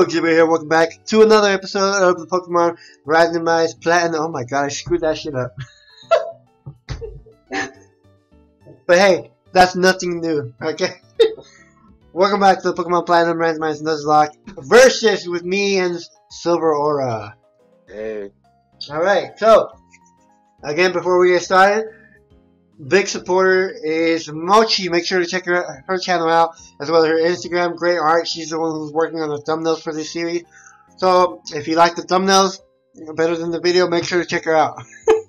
Yo, Jimmy here, welcome back to another episode of the Pokemon Randomized Platinum. Oh my god, I screwed that shit up. but hey, that's nothing new, okay? welcome back to the Pokemon Platinum Randomized Nuzlocke versus with me and Silver Aura. Hey. Alright, so, again, before we get started, big supporter is Mochi. Make sure to check her, her channel out, as well as her Instagram. Great art. She's the one who's working on the thumbnails for this series. So, if you like the thumbnails better than the video, make sure to check her out.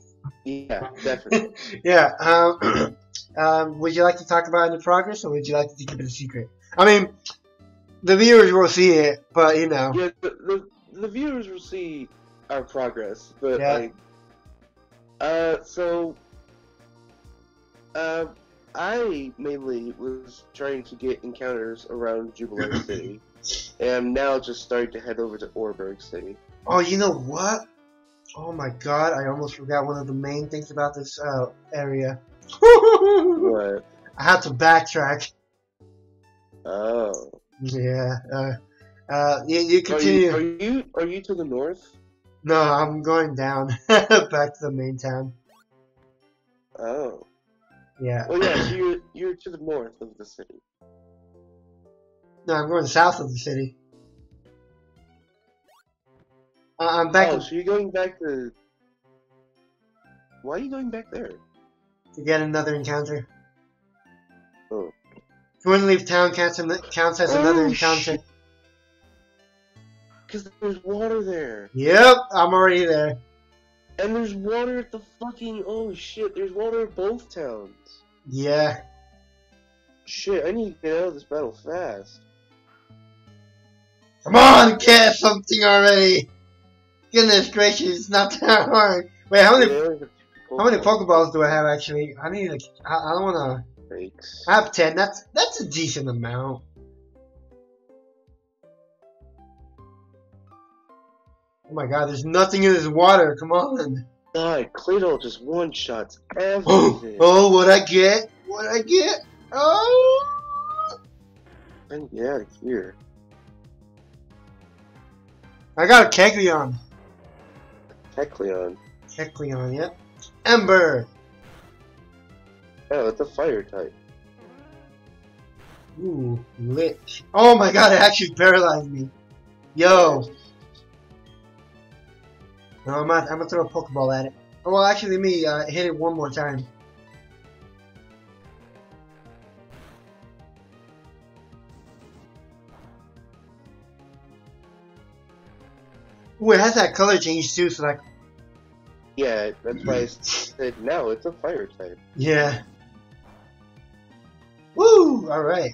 Yeah, definitely. yeah. Um, um, would you like to talk about any progress, or would you like to keep it a secret? I mean, the viewers will see it, but you know. yeah, the, the, the viewers will see our progress, but Yeah. like, uh, so, uh, I mainly was trying to get encounters around Jubilife City, and I'm now just starting to head over to Oreburgh City. Oh, you know what? Oh my god, I almost forgot one of the main things about this uh, area. What? I had to backtrack. Oh. Yeah. Uh, uh, you, you Are continue. you, are you are you to the north? No, I'm going down. Back to the main town. Oh. Yeah. Well, yeah. So you're you're to the north of the city. No, I'm going south of the city. Uh, I'm back Oh, so you're going back to. Why are you going back there? to get another encounter. Oh. Twinleaf Town counts, an- counts as another Oh, encounter. shit. Because there's water there. Yep, I'm already there. And there's water at the fucking. Oh shit, there's water at both towns. Yeah. Shit, I need to get out of this battle fast. Come on, catch something already. Goodness gracious, it's not that hard. Wait, how many Yeah, how many Pokeballs do I have actually? I need like I, I don't wanna. Breaks. I have ten. That's that's a decent amount. Oh my god, there's nothing in this water. Come on. God, Claydol just one shots Oh, everything. oh, what I get? What I get? Oh, I to get out of here. I got a Kegleon. Kecleon. Kegleon, yep. Ember. Oh, it's a fire type. Ooh, lit. Oh my god, it actually paralyzed me. Yo. No, I'm not, I'm gonna throw a Pokeball at it. Oh, well, actually, let me uh, hit it one more time. Ooh, it has that color change too, so like, Yeah, that's why I said no, it's a fire type. yeah. Woo! Alright.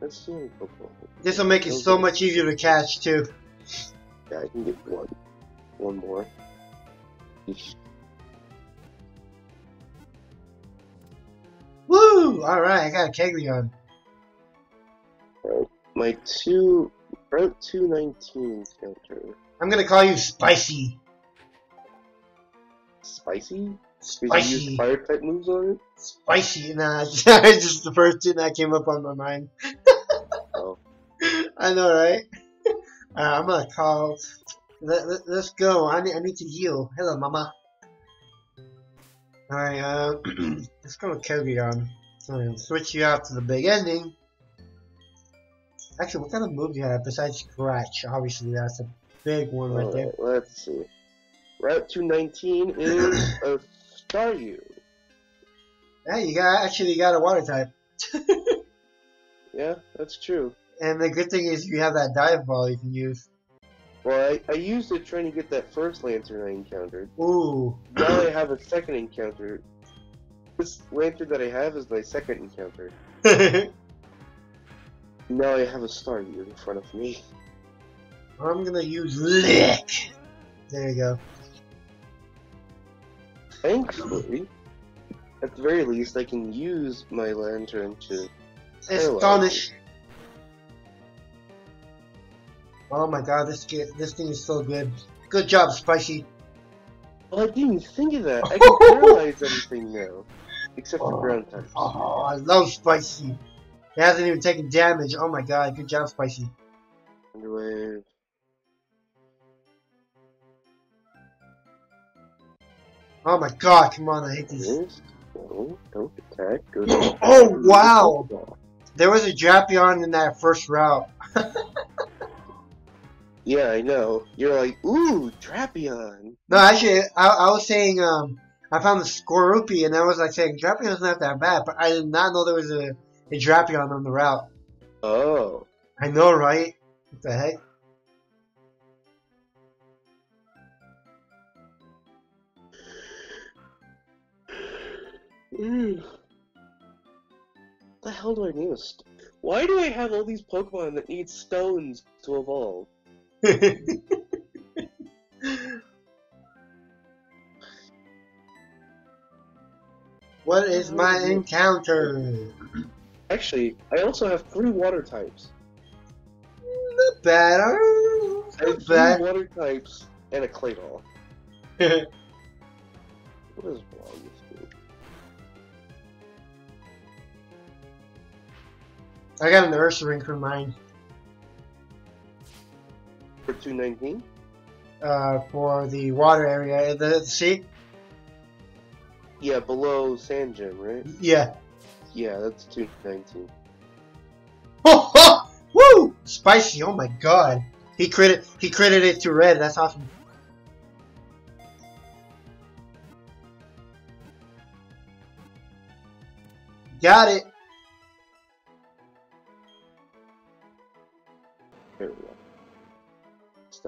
Let's see. This will make it so much easier to catch too. Yeah, I can get one. One more. Woo! Alright, I got a Kegleon. My two Route 219 counter. I'm gonna call you Spicy. Spicy? Did you Spicy. use fire type moves on it? Spicy. Nah, it's just the first thing that came up on my mind. Oh. I know, right? Uh, I'm gonna call. Let, let, us go. I need, I need to heal. Hello, mama. Alright, uh, let's go with. So I'll switch you out to the big ending. Actually, what kind of move do you have besides Scratch? Obviously, that's a big one right there. Let's see. Route 219 is a Staryu. Hey, you got actually got a water type. Yeah, that's true. And the good thing is you have that dive ball you can use. Well, I, I used it trying to get that first Lanturn I encountered. Ooh. Now I have a second encounter. This Lanturn that I have is my second encounter. Now I have a Staryu in front of me. I'm gonna use lick. There you go. Thankfully, at the very least, I can use my lanturn to. Astonish. Oh my god, this this thing is so good. Good job, Spicy. Oh, I didn't think of that. I can paralyze anything now, except for ground types. Oh, I love Spicy. It hasn't even taken damage. Oh my god, good job, Spicy. Underwave. Oh my god, come on, I hate these. No, don't attack. Go Oh, wow. There was a Drapion in that first route. Yeah, I know. You're like, ooh, Drapion. No, actually, I, I was saying, um, I found the Skorupi, and I was like saying, Drapion's not that bad, but I did not know there was a, a Drapion on the route. Oh. I know, right? What the heck? Mm. The hell do I need? a st- Why do I have all these Pokemon that need stones to evolve? what is my oh, encounter? Actually, I also have three water types. Not bad. I have Not three water types and a Claydol. What is wrong with me? I got an Ursaring for mine. For 219? Uh, for the water area. The, the sea? Yeah, below Sandgem, right? Yeah. Yeah, that's 219. Oh, oh, woo! Spicy, oh my god. He credit he credited it to red, that's awesome. Got it.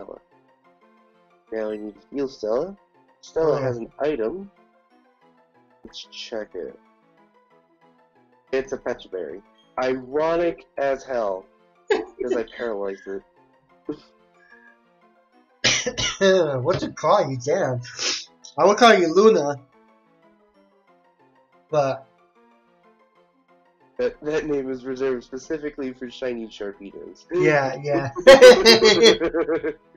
Stella. Now we need to heal Stella. Stella Oh. has an item. Let's check it. It's a Pecha Berry. Ironic as hell. Because I paralyzed it. what to call you, damn. I would call you Luna. But That, that name is reserved specifically for shiny Sharpedos. yeah, yeah.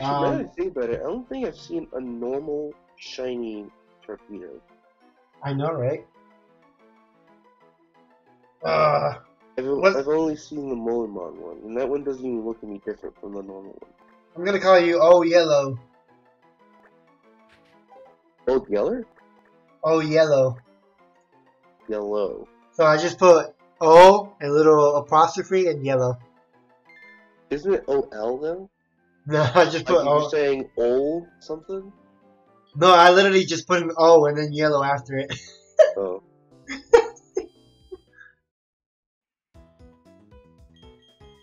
Actually, now that I Um, think about it, I don't think I've seen a normal shiny torpedo. I know, right? Uh, I've, I've only seen the Molimon one, and that one doesn't even look any different from the normal one. I'm gonna call you Oh Yellow. Oh, Yeller? Oh Yellow. Yellow. So I just put O, a little apostrophe, and yellow. Isn't it OL though? No, I just Like put you're O. saying old something? No, I literally just put an O and then yellow after it. Oh.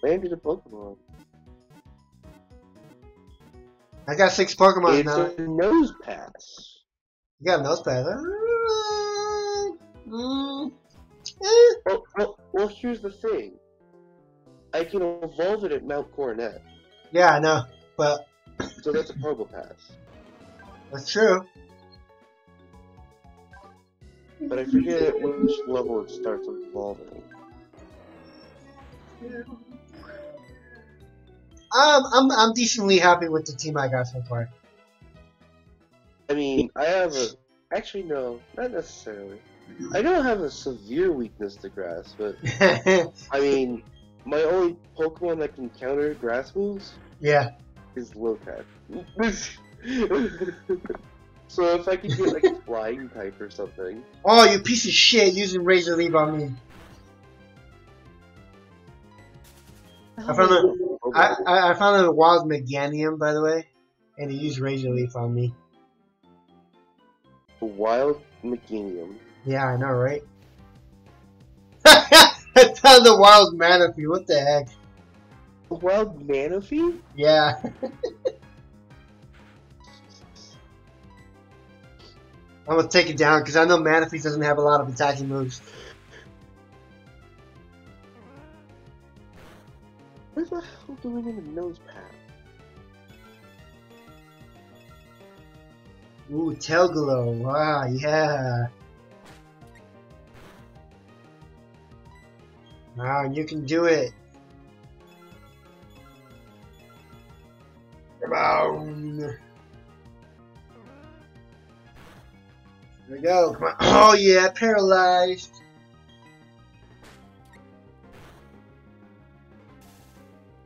Landed a Pokemon. I got six Pokemon It's now. a Nosepass. You got a Nosepass. Uh, mm, eh. Well, well, well, here's the thing. I can evolve it at Mount Coronet, Yeah, I know, but so that's a Probopass. that's true. But I forget which level it starts evolving. Um, I'm I'm decently happy with the team I got so far. I mean, I have a. Actually, no, not necessarily. I don't have a severe weakness to grass, but I mean, my only Pokemon that can counter grass moves yeah, is Lotad. so if I could get like a flying type or something, Oh, you piece of shit using Razor Leaf on me. I oh. found a, I, I, I found a wild Meganium, by the way, and he used Razor Leaf on me. a wild Meganium. Yeah, I know, right? Found the wild Manaphy, what the heck? A wild Manaphy? Yeah. I'm gonna take it down because I know Manaphy doesn't have a lot of attacking moves. What the hell do we need a Nosepass? Ooh, Telgalo. Wow, yeah. Wow, you can do it. Come on. There we go. Come on. Oh yeah, paralyzed.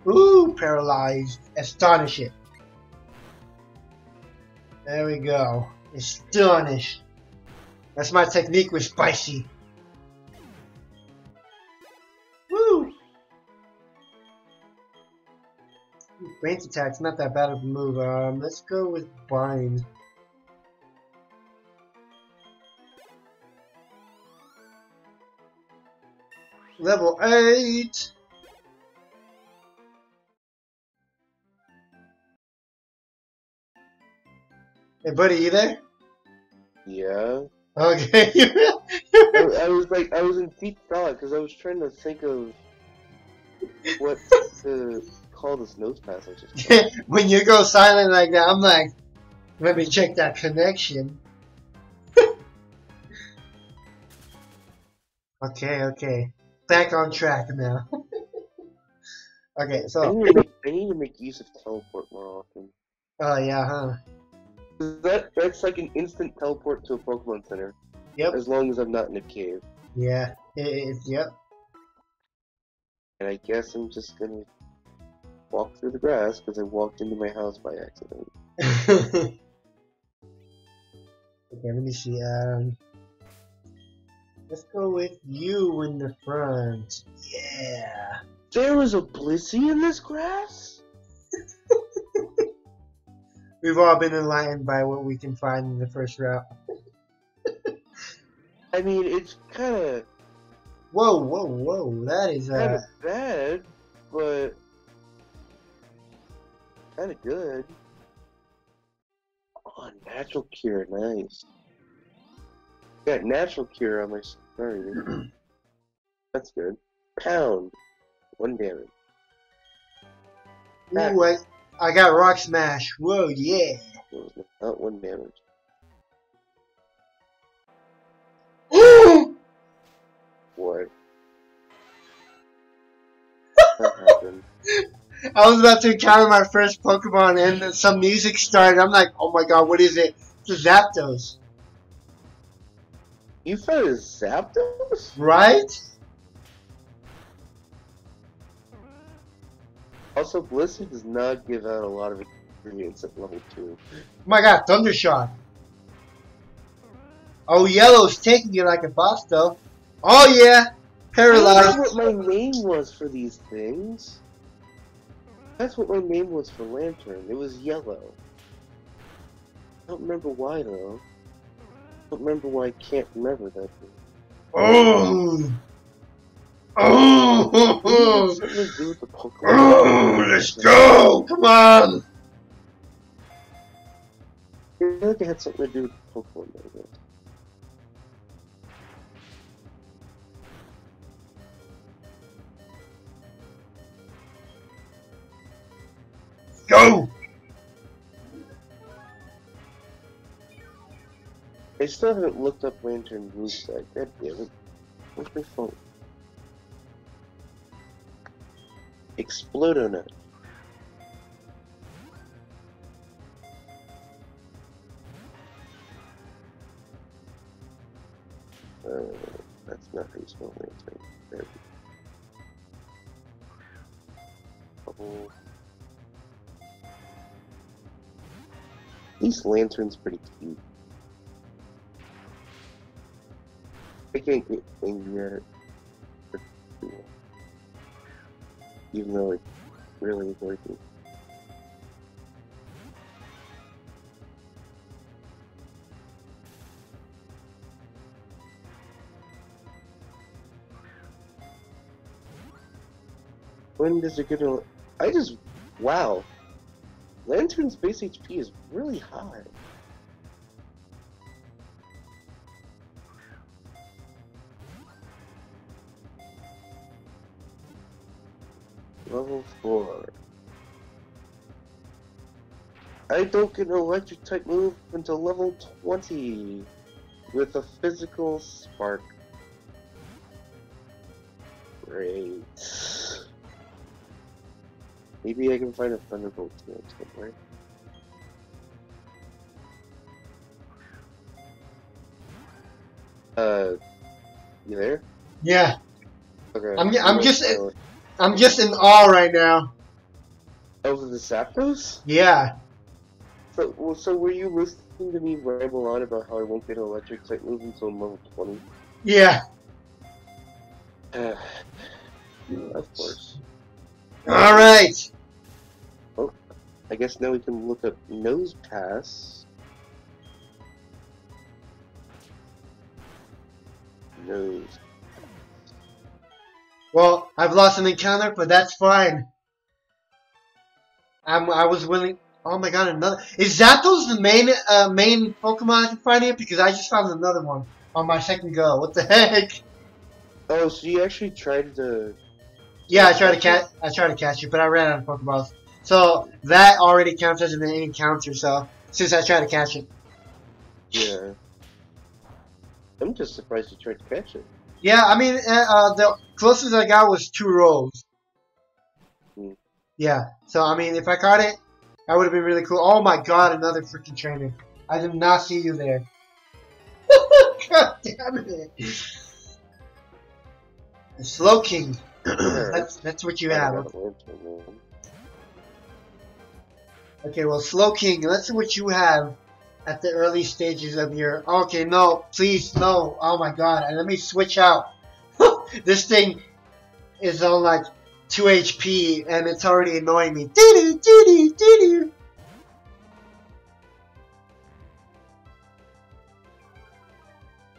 Ooh, paralyzed. Astonish it. There we go. Astonish. That's my technique with spicy. Range attack's not that bad of a move. Um, let's go with bind. Level 8! Hey buddy, you there? Yeah. Okay. I, I was like, I was in deep thought because I was trying to think of what to call this Nosepass I just. got. when you go silent like that, I'm like, let me check that connection. okay, okay. Back on track now. okay, I so. need, make, I need to make use of teleport more often. Oh, yeah, huh? That that's like an instant teleport to a Pokemon Center. Yep. As long as I'm not in a cave, Yeah. It, it, yep. and I guess I'm just gonna walk through the grass because I walked into my house by accident. okay, let me see. Um, let's go with you in the front. Yeah. There was a Blissey in this grass. We've all been enlightened by what we can find in the first route. I mean, it's kind of Whoa, whoa, whoa! That is kind uh, of bad, but kind of good. Oh, natural cure, nice. Got natural cure on my starter. That's good. Pound, one damage. ooh, I, I got rock smash. Whoa, yeah. What was it? Not one damage. What? That happened. I was about to encounter my first Pokemon, and some music started. I'm like, oh my god, what is it? It's a Zapdos, You found a Zapdos? right? Also, Blissey does not give out a lot of experience at level 2. Oh my god, Thundershock. Oh, Yellow's taking you like a boss, though. Oh yeah, Paralyzed. I don't know what my name was for these things. That's what my name was for Lanturn. It was yellow. I don't remember why though. I don't remember why I can't remember that. Thing. Oh, oh, It had do the Pokemon. oh, let's go! Come on! I feel like it had something to do with the Pokemon. Maybe. Go! I still haven't looked up Lanturn moveset. God damn it. What's my phone? Explodonut. Uh, that's not how you spell Lanturn. There. Oh. These lanturns pretty cute. I can't get. But, yeah. Even though it really working. When does it get a... I just... Wow. Lanturn's base HP is really high. Level 4. I don't get an electric type move until level 20 with a physical spark. Great. Maybe I can find a Thunderbolt here somewhere. Uh, you there? Yeah, Okay. I'm- I'm just- Uh, I'm just in awe right now. Over the Zapdos? Yeah. So, well, so were you listening to me ramble on about how I won't get an electric type move until I'm level 20? Yeah. Uh, of course. All right. I guess now we can look up Nose Pass. Nose. Well, I've lost an encounter, but that's fine. I'm, I was willing. Oh my god, another. Is Zapdos the main uh, main Pokemon I can find here? Because I just found another one on my second go. What the heck? Oh, so you actually tried to. Yeah, I tried to catch. I tried to catch it, but I ran out of Pokeballs. So that already counts as an encounter. So since I tried to catch it. Yeah. I'm just surprised you tried to catch it. Yeah, I mean, uh, uh, the closest I got was two rolls. Hmm. Yeah, so I mean, if I caught it, that would have been really cool. Oh my god, another freaking trainer. I did not see you there. god damn it. Slowking. That's, that's what you have. Okay, well, Slowking, let's see what you have at the early stages of your... Okay, no, please, no. Oh my god, let me switch out. this thing is on like 2 HP, and it's already annoying me. Doo-doo, doo-doo, doo-doo.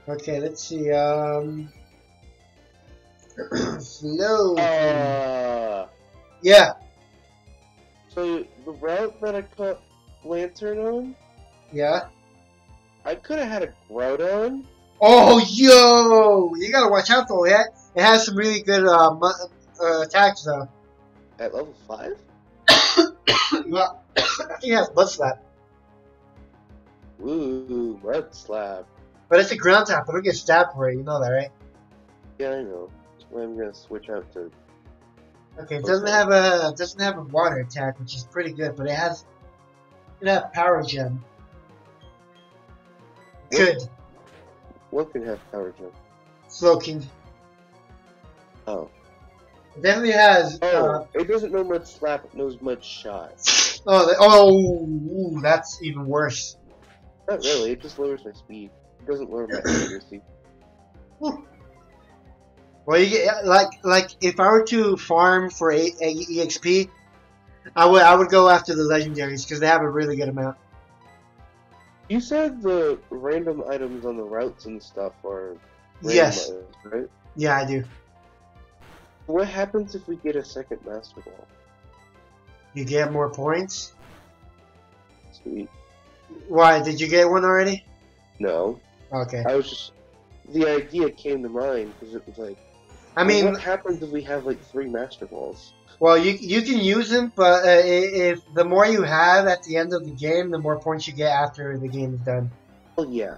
Okay, let's see, um... Slow Uh, Yeah, so the route that I caught Lanturn on, yeah. I could have had a Groudon. Oh, yo! You gotta watch out though. It, it has some really good uh, mu- uh, attacks though. At level 5? well, I think it has Mud Slap. Ooh, Mud Slap. But it's a ground type. I don't get stabbed for it. You know that, right? Yeah, I know. I'm gonna switch out to. Okay, it doesn't have a doesn't have a water attack, which is pretty good, but it has it has power gem. Good. What can have Power gem? Slowking. Oh. It definitely has. Oh, Uh, it doesn't know Mud Slap, it knows Mud Shot. oh, the, oh, ooh, that's even worse. Not really, it just lowers my speed. It doesn't lower my accuracy. Well, you get like like if I were to farm for a, a exp, I would I would go after the legendaries because they have a really good amount. You said the random items on the routes and stuff are Yes. items, right? Yeah, I do. What happens if we get a second Master Ball? You get more points. Sweet. Why? Did you get one already? No. Okay. I was just. The idea came to mind because it was like. I mean, what happens if we have like three Master Balls? well, you you can use them, but uh, if the more you have at the end of the game, the more points you get after the game is done. Well, yeah.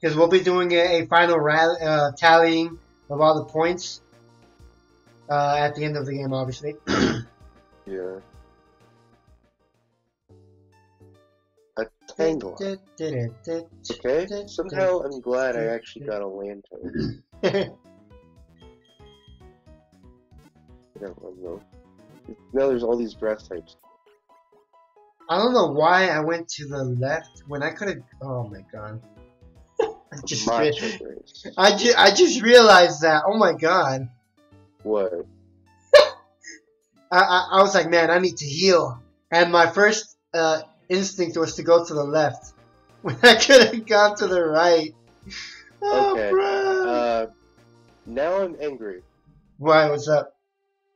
Because we'll be doing a, a final ra- uh, tallying of all the points uh, at the end of the game, obviously. Yeah. Tangle. Okay? Somehow I'm glad I actually got a lanturn. I don't know. Now there's all these grass types. I don't know why I went to the left when I could have. Oh my god! I just, I just, I just realized that. Oh my god! What? I, I, I was like, man, I need to heal, and my first uh, instinct was to go to the left when I could have gone to the right. Oh, Okay. Uh, now I'm angry. why? What's up?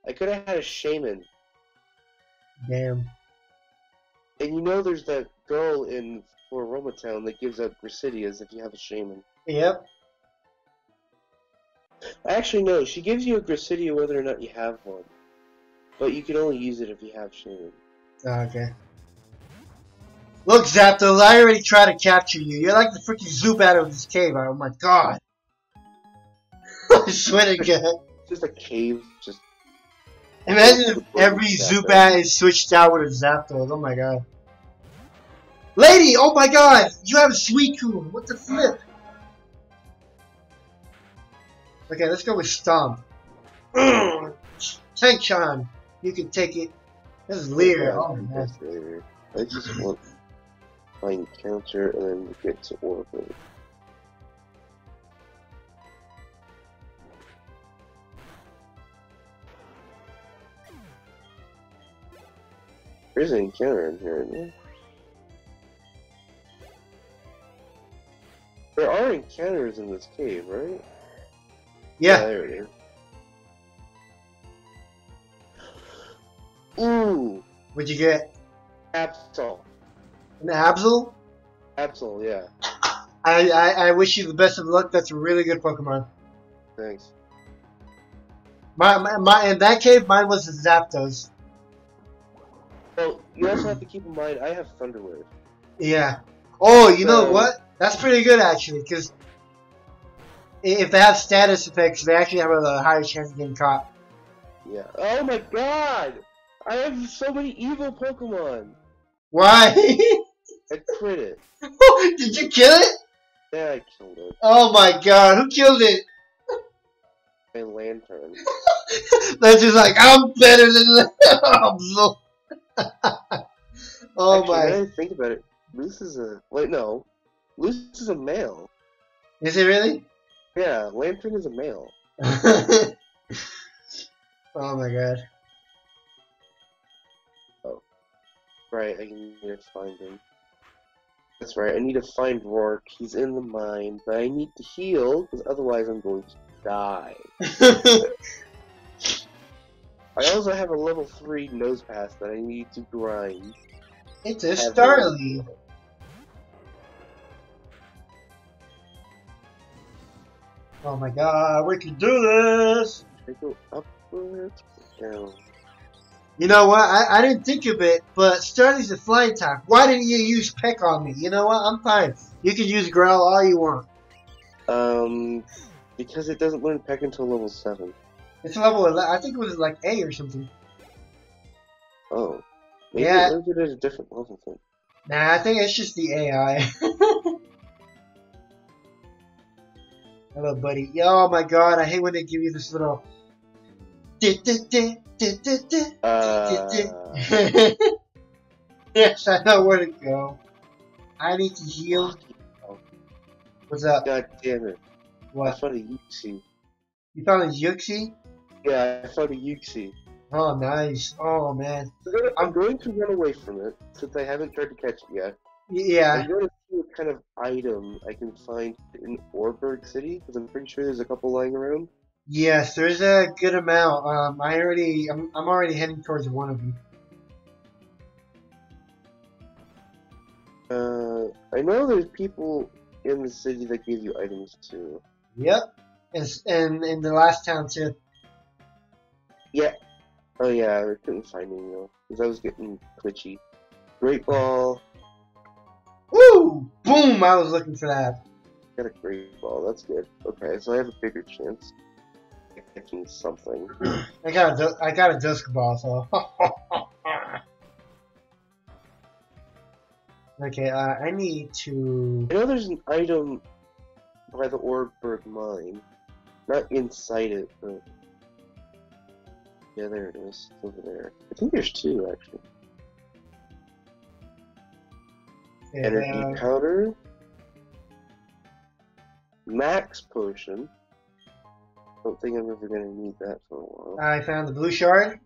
I could have had a Shaymin. Damn. And you know there's that girl in Floaroma Town that gives out Gracidias if you have a Shaymin. Yep. Actually, no, she gives you a Gracidia whether or not you have one. But you can only use it if you have Shaymin. Oh, okay. Look, Zapdos, I already tried to capture you. You're like the freaking Zubat of this cave. Oh my god. I swear to God. Just a cave, just Imagine if every Zubat is switched out with a Zapdos. Oh my god. Lady, oh my god! You have a Suicune! What the flip? Okay, let's go with Stomp. Tankshan. You can take it. This is Leer. Oh, man. That's. I just want my encounter and then get to orbit. There's an encounter in here, isn't there? There are encounters in this cave, right? Yeah. there it is. Ooh, What'd you get? Absol. An Absol? Absol, yeah. I, I, I wish you the best of luck. That's a really good Pokemon. Thanks. My, my, my in that cave, mine was a Zapdos. Well, you also have to keep in mind, I have Thunderwave. Yeah. Oh, you know what? That's pretty good actually, because if they have status effects, they actually have a higher chance of getting caught. Yeah. Oh my god! I have so many evil Pokemon! Why? I crit it. Did you kill it? Yeah, I killed it. Oh my god, who killed it? My lanturn. Just like, I'm better than the Absol. oh Actually, my. now that I think about it, Luce is a. Wait, no. Luce is a male. Is it really? Yeah, Lanturn is a male. oh my god. Oh. Right, I need to find him. That's right, I need to find Roark. He's in the mine, but I need to heal, because otherwise I'm going to die. I also have a level 3 Nosepass that I need to grind. it's a Starly. Oh my god, we can do this! Should I go upwards or down? You know what? I, I didn't think of it, but Starly's a flying type. Why didn't you use Peck on me? You know what? I'm fine. You can use Growl all you want. Um, because it doesn't learn Peck until level 7. It's level 11. I think it was like A or something. Oh. Maybe Yeah. it learns it at a different level thing. Nah, I think it's just the AI. Hello, buddy. Oh my god, I hate when they give you this little. Uh, yes, I know where to go. I need to heal. What's up? God damn it. I What? found a Uxie. You found a Uxie? Yeah, I found a Uxie. Oh, nice. Oh, man. I'm going to run away from it since I haven't tried to catch it yet. Yeah. I'm going to see what kind of item I can find in Oreburgh City because I'm pretty sure there's a couple lying around. Yes, there's a good amount. Um, I already, I'm, I'm already heading towards one of them. Uh, I know there's people in the city that give you items too. Yep. And, and in the last town too. Yeah. Oh yeah, I couldn't find any though because I was getting glitchy. Great ball, Woo! Boom! I was looking for that. got a great ball. That's good. Okay, so I have a bigger chance catching something. I got a, I got a dusk ball, so. okay, uh, I need to. I know there's an item by the Oreburgh mine. Not inside it, but. Yeah, there it is. It's over there. I think there's two, actually. Energy uh, powder. Max potion. I don't think I'm ever gonna need that for a while. I found the blue shard.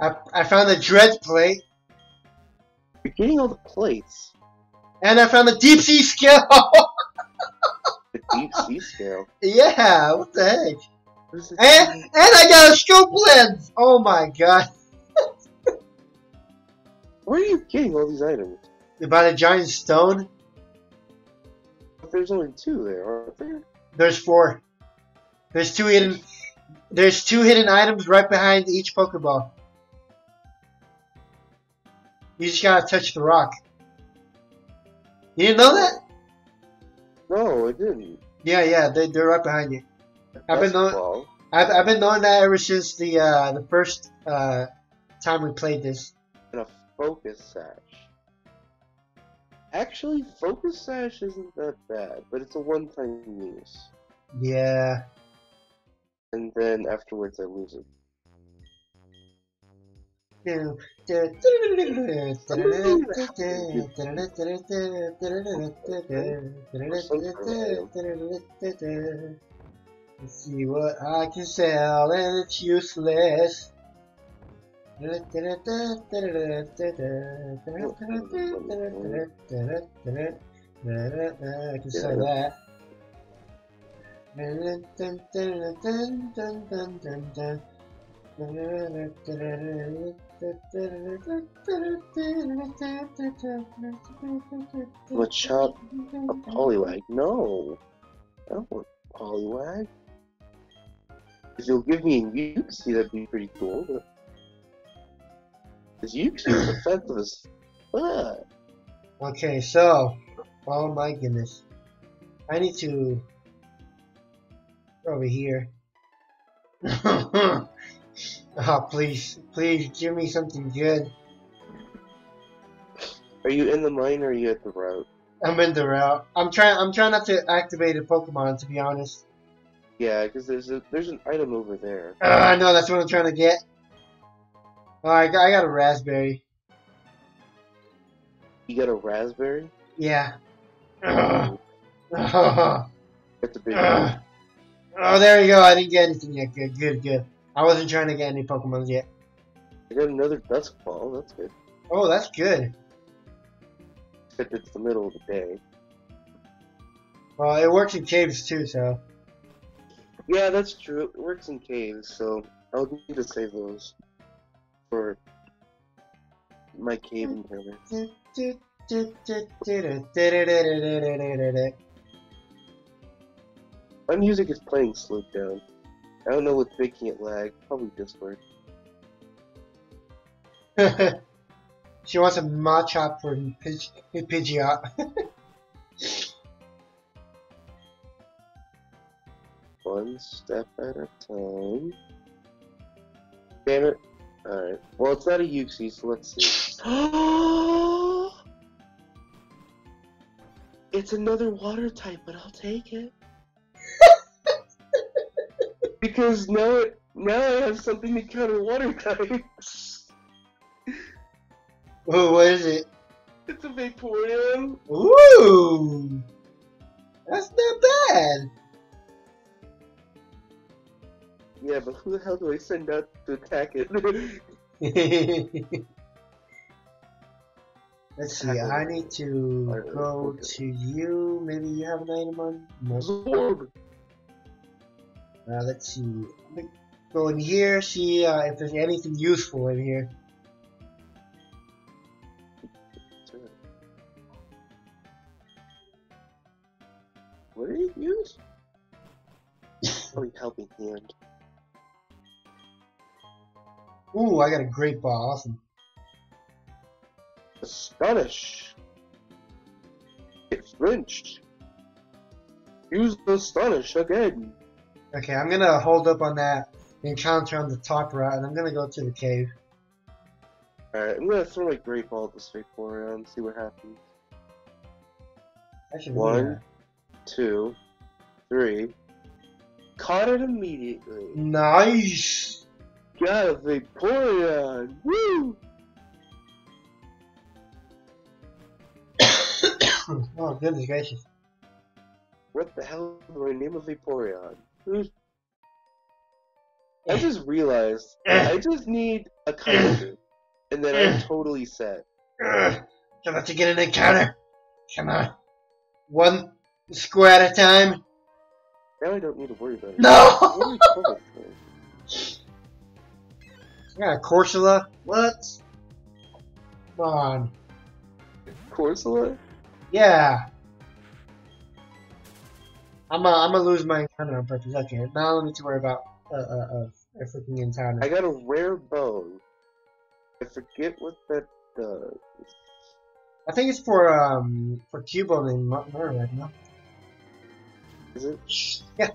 I, I found the dread plate. You're getting all the plates. And I found the deep sea scale! The deep sea scale. yeah, what the heck? What is it? And, and I got a scope lens! Oh my god. Where are you getting all these items? About a giant stone? There's only two there, aren't there? There's four. There's two hidden. There's two hidden items right behind each Pokeball. You just gotta touch the rock. You didn't know that? No, I didn't. Yeah, yeah, they, they're right behind you. I've been knowing- wrong. I've, I've been knowing that ever since the uh, the first uh, time we played this. And a focus sash. Actually, focus sash isn't that bad, but it's a one-time use. Yeah. And then afterwards I lose it. Let's see what I can sell and it's useless. I can sell that. Let's shop a Poliwag. No. I don't want Poliwag. If you'll give me a Uxie, that'd be pretty cool. But... This Uxie is offensive fuck. Okay, so, oh my goodness. I need to over here. oh, please, please give me something good. Are you in the mine or are you at the route? I'm in the route. I'm trying. I'm trying not to activate a Pokemon, to be honest. Yeah, because there's a there's an item over there. Uh, I know that's what I'm trying to get. Oh, I got, I got a Razz Berry. You got a Razz Berry? Yeah. Oh, oh, that's a big one. there you go. I didn't get anything yet. Good, good, good. I wasn't trying to get any Pokemon yet. I got another dusk ball. That's good. Oh, that's good. Except it's the middle of the day. Well, it works in caves too, so. Yeah, that's true. It works in caves, so I'll need to save those for my cave encounter. My music is playing slowed down. I don't know what's making it lag. Probably Discord. she wants a Machop for Pidge- Pidgeot. One step at a time. Damn it. Alright. Well, it's not a Uxie, so let's see. it's another water type, but I'll take it. Because now, it, now I have something to counter water types. oh, what is it? It's a Vaporeon. Ooh! That's not bad! Yeah, but who the hell do I send out to attack it? Let's see, I need to go to you. Maybe you have an item on? No. Uh, let's see. Go in here, see uh, if there's anything useful in here. What did he use? oh, helping hand. Ooh, I got a great ball. Awesome. Astonish. Get flinched. Use the astonish again. Okay, I'm gonna hold up on that encounter on the top route, and I'm gonna go to the cave. Alright, I'm gonna throw my great ball at this Vaporeon and see what happens. One, two, three. Caught it immediately. Nice. Got a Vaporeon! Woo! oh goodness gracious. What the hell do I name a Vaporeon? I just realized I just need a Kaiser, and then I'm totally set. Ugh, I'm about to get an encounter. Come on. One square at a time. Now I don't need to worry about it. No! What are we talking about? I got a Corsola. What? Come on. Corsola? Yeah. I'm gonna I'm gonna lose my encounter on purpose. Okay, now I don't need to worry about uh, uh, uh, a freaking encounter. I got a rare bone. I forget what that does. I think it's for um for Cubone and Mar- Marowak, no? Is it? Yeah.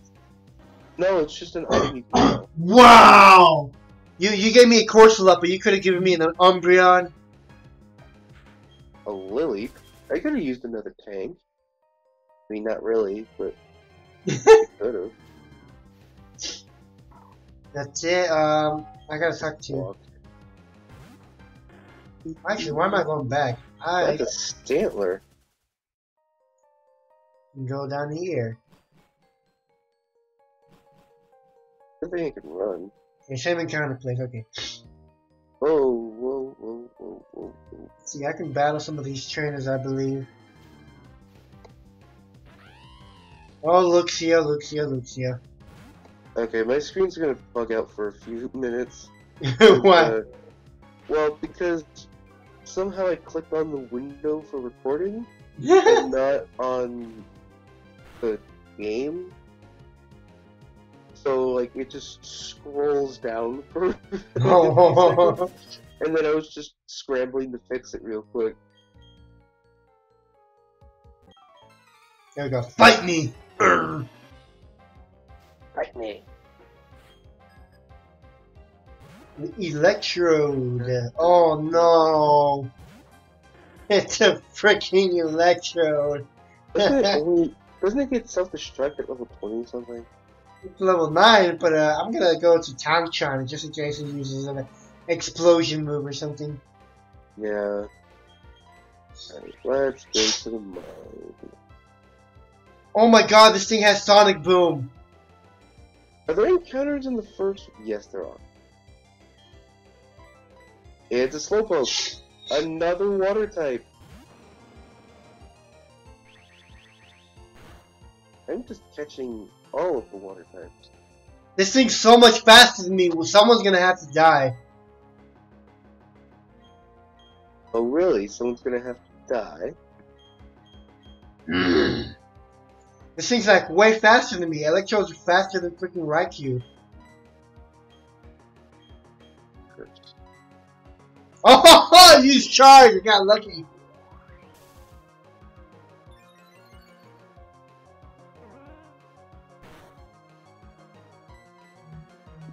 No, it's just an item you can get. Wow! You you gave me a Corsola, but you could have given me an Umbreon. A lily. I could have used another tank. I mean, not really, but That's it. Um, I gotta talk to. Walk. Actually, why am I going back? I That's a Stantler. go down here. I think I can run. Okay, same encounter place. Okay. Whoa, whoa, whoa, whoa, whoa, whoa. See, I can battle some of these trainers, I believe. Oh, Luxia, Luxia, Luxia. Okay, my screen's gonna bug out for a few minutes. Why? Uh, well, because somehow I clicked on the window for recording and not on the game. So, like, it just scrolls down for oh, and then I was just scrambling to fix it real quick. there we go. Fight me! Urgh. Fight me. Electrode. Oh no. It's a freaking electrode. Doesn't it, only, doesn't it get self-destruct at level 20 something? It's level 9, but uh, I'm gonna go to Tangchan just in case it uses an explosion move or something. Yeah. Alright, let's go to the mine. Oh my god, this thing has Sonic Boom! Are there encounters in the first? Yes, there are. It's a Slowpoke. Another water type. I'm just catching all of the water types. This thing's so much faster than me, well, someone's gonna have to die. Oh, really? Someone's gonna have to die? this thing's like way faster than me. Electrodes are faster than freaking Raikou. Oh, use charge! I got lucky.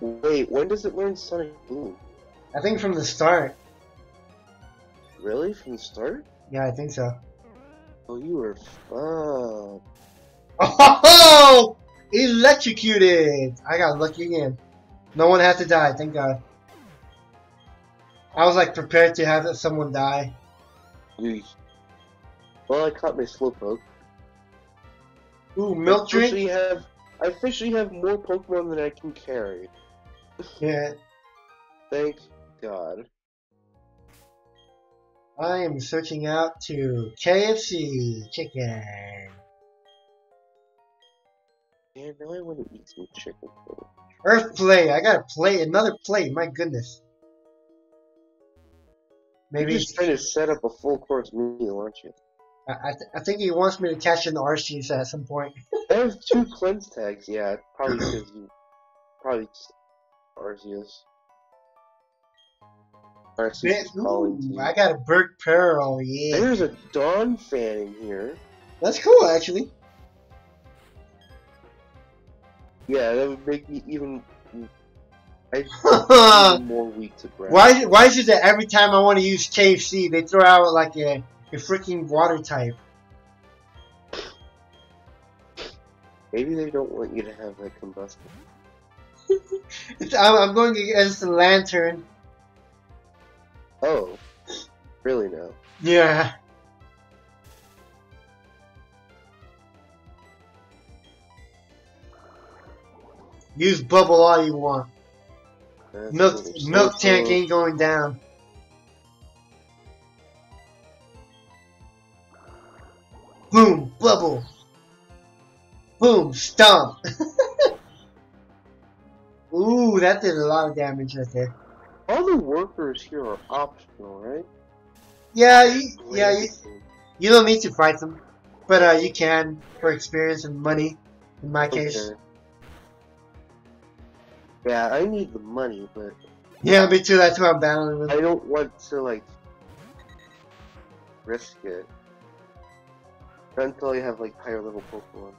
Wait, when does it learn Sonic Boom? I think from the start. Really? From the start? Yeah, I think so. Oh, you were fucked. Oh, electrocuted! I got lucky again. No one had to die, thank God. I was like prepared to have someone die. Well, I caught my Slowpoke. Ooh, Miltank I officially drink? have I officially have more Pokemon than I can carry. Yeah. Thank God. I am searching out to KFC chicken. Now I want to eat some chicken. Earth Plate. I gotta play Another play. My goodness. Maybe he's trying to set up a full course meal, aren't you? I, I, th- I think he wants me to catch an Arceus at some point. I have two cleanse tags. Yeah, probably because you probably just Arceus. Arceus calling to ooh. I got a Burke Pearl. Yeah, There's a Donphan in here. that's cool actually. Yeah, that would make me even. I why even more weak to grab. why is it that every time I want to use KFC they throw out like a a freaking water type? Maybe they don't want you to have that combustion. It's, I'm, I'm going against the Lanturn. Oh, really now? Yeah. Use bubble all you want. That's Milk Miltank ain't going down. Boom, bubble. Boom, stomp. Ooh, that did a lot of damage right there. All the workers here are optional, right? Yeah, you, yeah, you, you don't need to fight them, but uh, you can for experience and money. In my case, Okay. Yeah, I need the money, but yeah, me too. That's what I'm battling with. I don't want to like risk it. Not until I have like higher level Pokemon.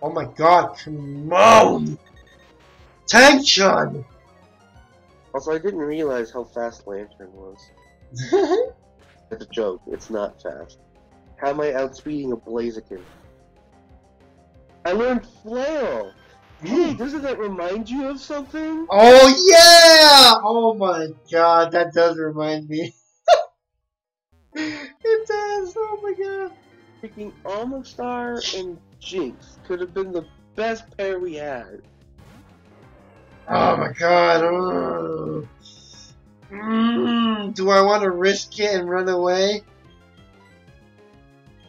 Oh my god, come on! Tanction! Also, I didn't realize how fast Lanturn was. It's a joke. It's not fast. How am I outspeeding a Blaziken? I learned Flail! Hey, doesn't that remind you of something? Oh yeah! Oh my god, that does remind me. it does. Oh my god. Freaking Omastar and Jynx could have been the best pair we had. Oh my god. Oh. Mm, do I want to risk it and run away?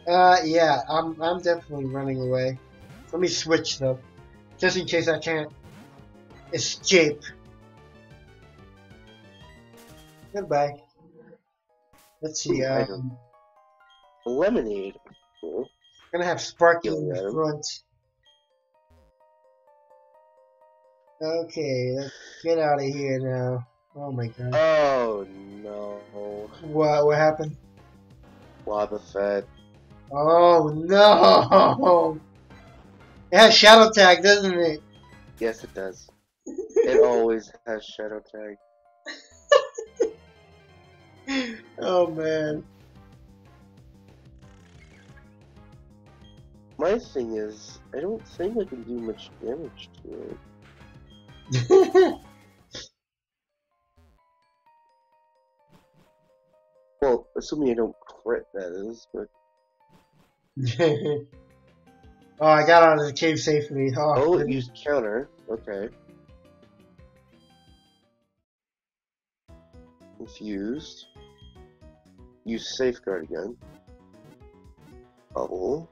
Uh, yeah, I'm, I'm definitely running away. Let me switch though, just in case I can't escape. Goodbye. Let's see, um, Lemonade. Cool. gonna have Sparky in the front. Okay, let's get out of here now. Oh my god. Oh no. What, what happened? Wobbuffet. Oh no! It has Shadow Tag, doesn't it? Yes, it does. It always has Shadow Tag. Oh man. My thing is, I don't think I can do much damage to it. Well, assuming I don't crit, that is, but. oh, I got out of the cave safely. Oh, Oh, it used counter. Okay. Confused. Use safeguard again. Bubble.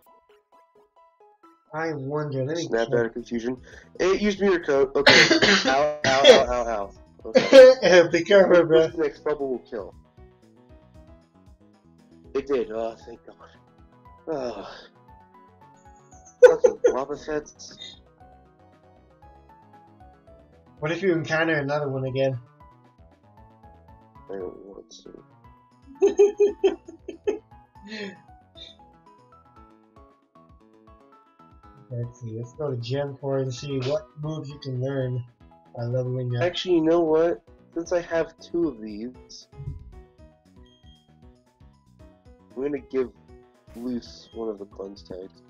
I wonder. Let me Snap out of confusion. It used mirror coat. Okay. ow, ow, ow, ow, ow. Okay. Be careful, bro. Which next bubble will kill? It did. Oh, thank God. Oh. Wobbuffets. What if you encounter another one again? I don't want to. Let's see. Let's go to Gem Core and see what moves you can learn by leveling up. Actually, you know what? Since I have two of these, I'm gonna give loose one of the cleanse tags.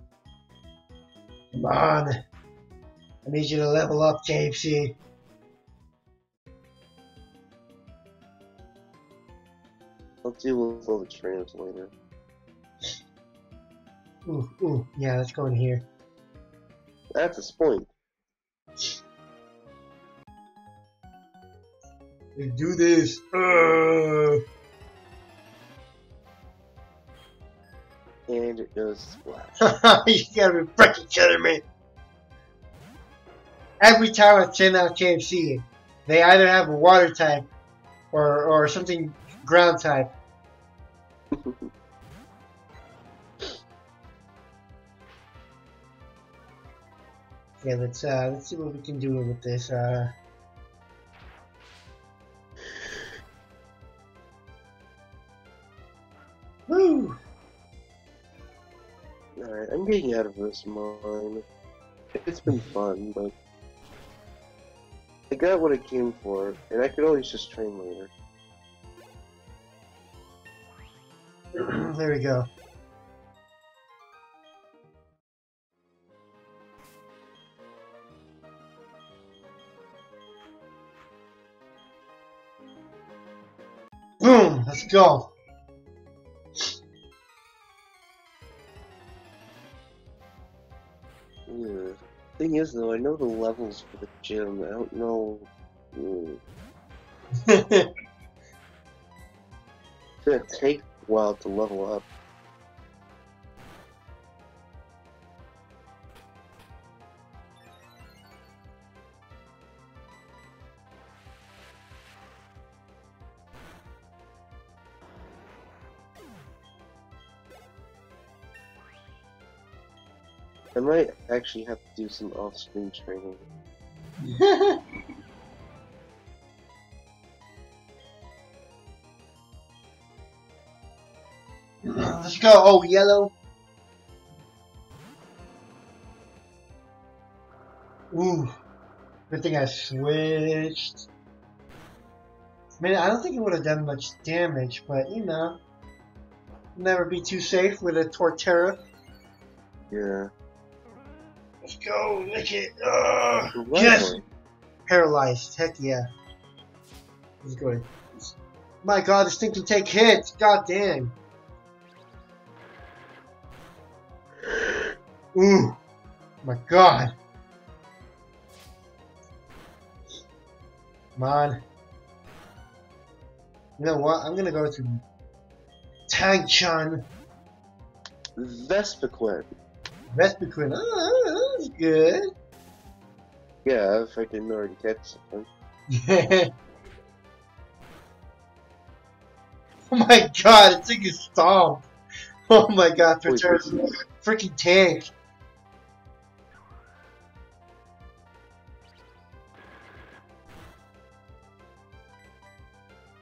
Come on. I need you to level up, KFC. I'll deal with all the trainers later. Ooh, ooh. Yeah, let's go in here. That's a point. Let's do this. Uh. And it goes splash. you gotta be freaking kidding me. Every time I send out KFC, they either have a water type or, or something ground type. Yeah, let's uh, let's see what we can do with this. Uh, This mine. It's been fun, but I got what I came for, and I could always just train later. there we go. Boom! Let's go. Thing is, though, I know the levels for the gym. I don't know. Hmm. It's gonna take a while to level up. Actually have to do some off-screen training. Let's go. Oh, yellow. Ooh. Good thing I switched. I mean, I don't think it would have done much damage, but you know. Never be too safe with a Torterra. Yeah. Let's go. Lick it. Uh, right Yes. Paralyzed. Heck yeah. Let's go ahead. My god, this thing can take hits. God damn. Ooh. My god. Come on. You know what? I'm gonna go to Tang-chan. Vespiquen. Vespiquen. Oh, that's good. Yeah, if I didn't already catch something. Yeah. oh my god, it took a stomp. Oh my god, Pater's freaking tank.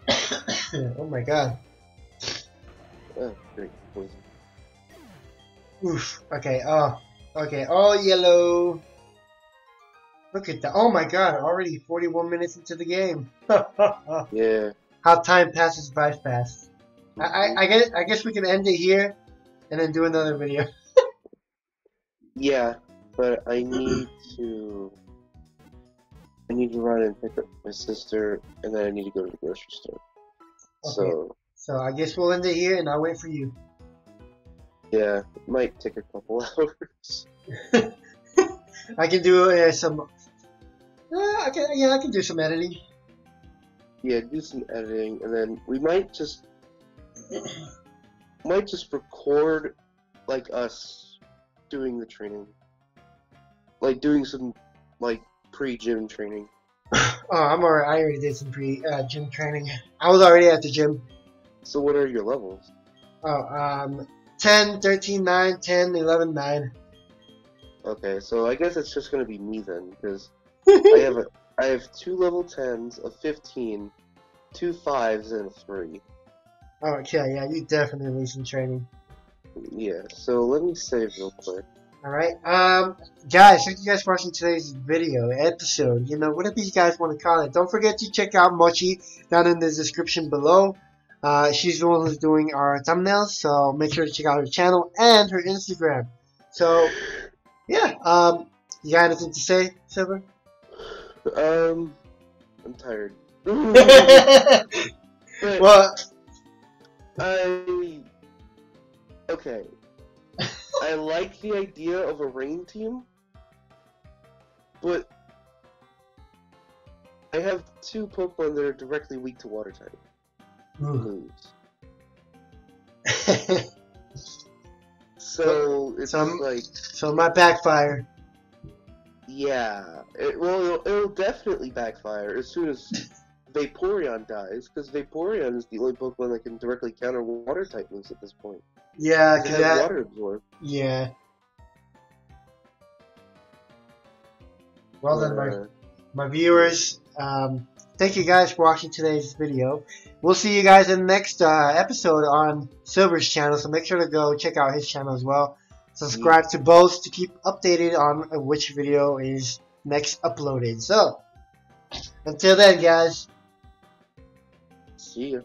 oh my god. Oh, great. Poison. Oof. Okay, oh. Okay, all yellow. Look at that. Oh my god, already 41 minutes into the game. Yeah. How time passes by fast. I, I, I guess I guess we can end it here and then do another video. Yeah, but I need to. I need to run and pick up my sister, and then I need to go to the grocery store. So, So I guess we'll end it here and I'll wait for you. Yeah, it might take a couple hours. I can do uh, some. Uh, I can, yeah, I can do some editing. Yeah, do some editing, and then we might just. might just record, like, us doing the training. Like, doing some, like, pre gym training. Oh, I'm alright. I already did some pre uh, gym training. I was already at the gym. So, what are your levels? Oh, um, 10, 13, 9, 10, 11, 9. Okay, so I guess it's just gonna be me then, because I have a, I have two level tens, a fifteen, two fives, and a three. Okay, yeah, you definitely need some training. Yeah. So let me save real quick. Alright, um, guys, thank you guys for watching today's video, episode, you know, whatever you guys want to call it. Don't forget to check out Mochi down in the description below. Uh, she's the one who's doing our thumbnails, so make sure to check out her channel and her Instagram. So, yeah, um, you got anything to say, Silver? Um, I'm tired. well, I okay. I like the idea of a rain team, but I have two Pokemon that are directly weak to water type moves. So it's So like, so my backfire. yeah, it will. It'll, it'll definitely backfire as soon as Vaporeon dies, because Vaporeon is the only Pokemon that can directly counter water type moves at this point. Yeah, cause has that, water absorb. yeah. Well then, my Uh, my viewers. Um, thank you guys for watching today's video. We'll see you guys in the next uh, episode on Silver's channel, so make sure to go check out his channel as well. Subscribe to both to keep updated on which video is next uploaded. So, until then, guys. see ya.